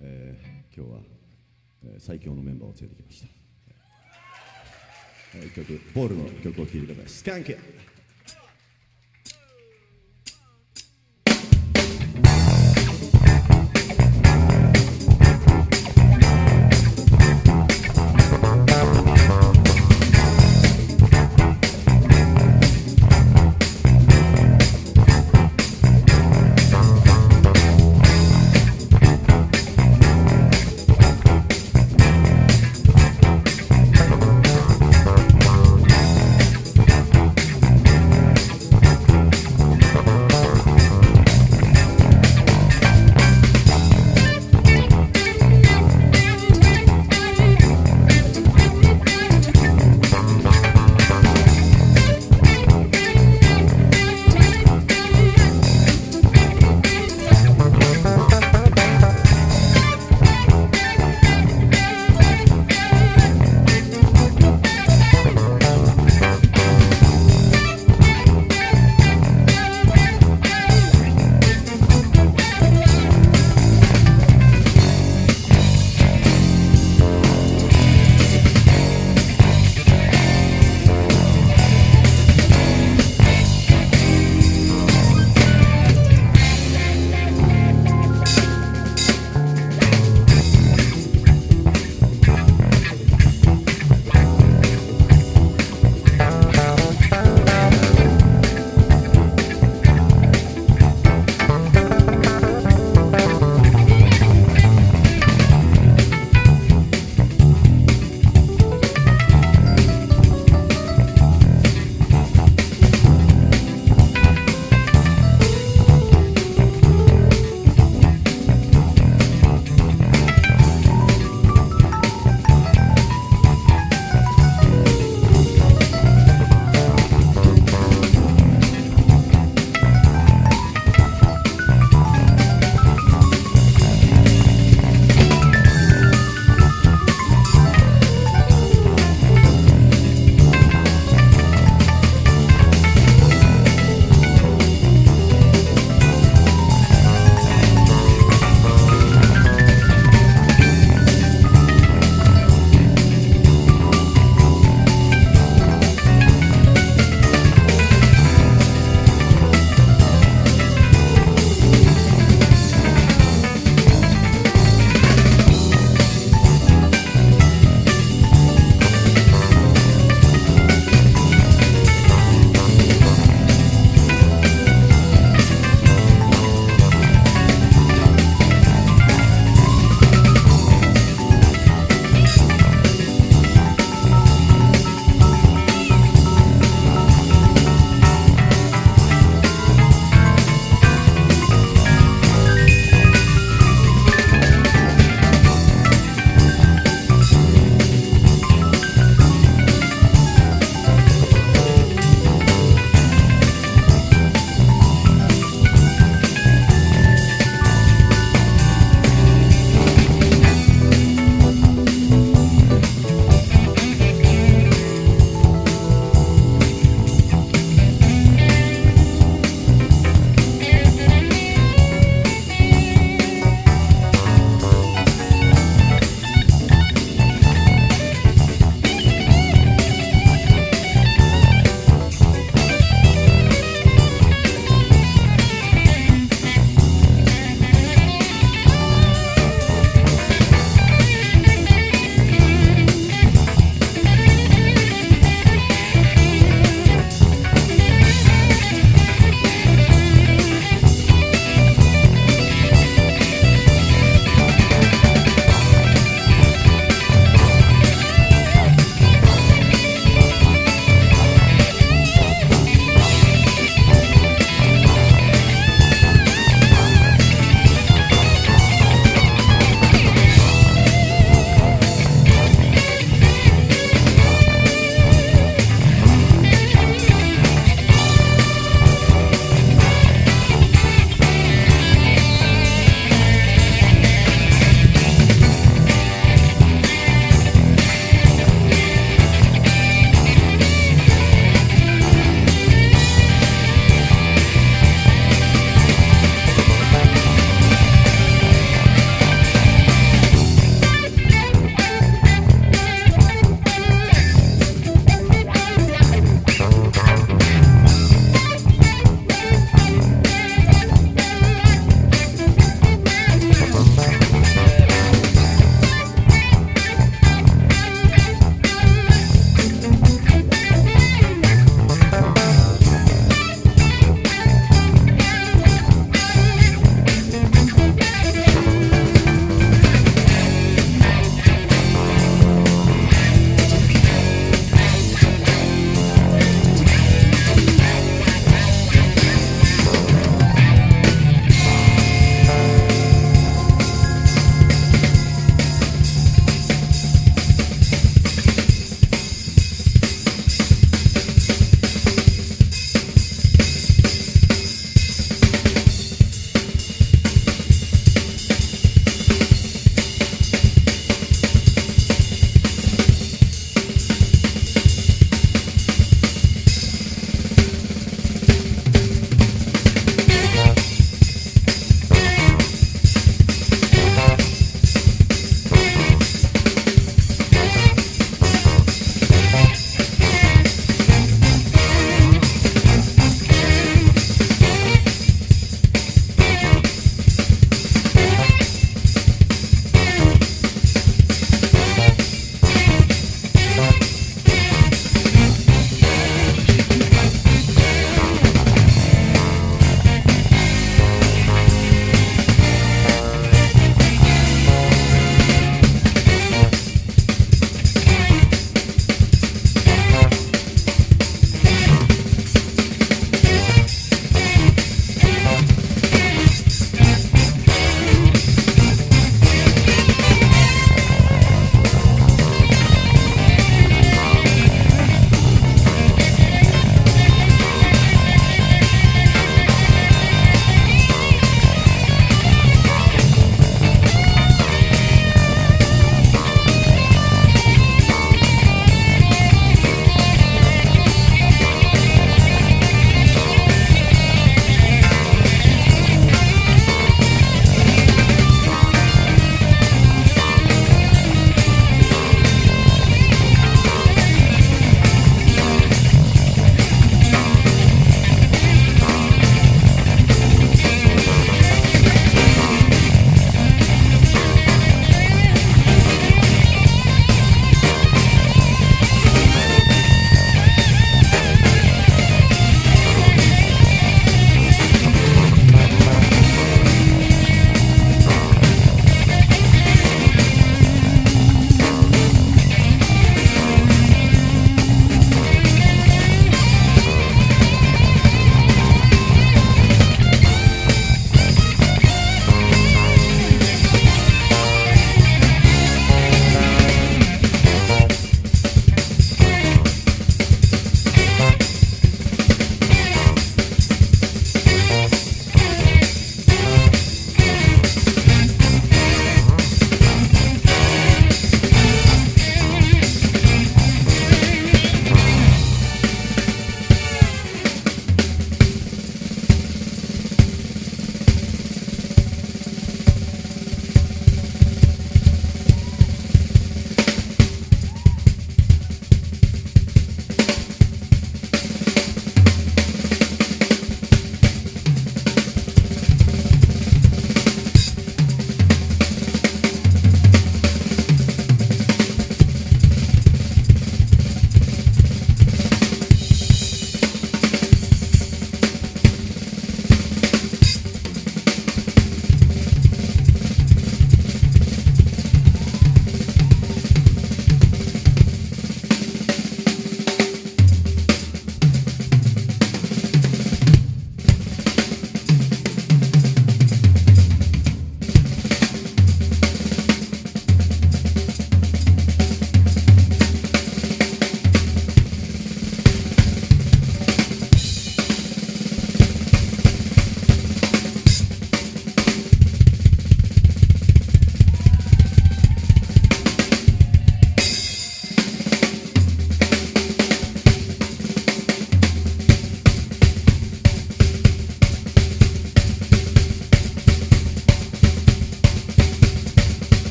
えー今日は、えー最強のメンバーを連れてきました、えー一曲ボールの曲を聴いてください。スカンク「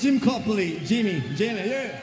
Jim Copley, Jimmy, Jimmy, yeah.